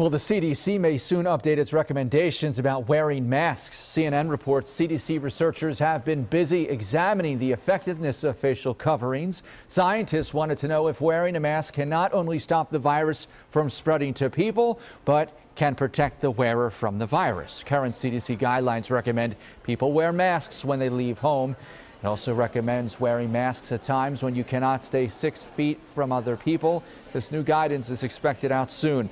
Well, the CDC may soon update its recommendations about wearing masks. CNN reports CDC researchers have been busy examining the effectiveness of facial coverings. Scientists wanted to know if wearing a mask can not only stop the virus from spreading to people, but can protect the wearer from the virus. Current CDC guidelines recommend people wear masks when they leave home. It also recommends wearing masks at times when you cannot stay six feet from other people. This new guidance is expected out soon.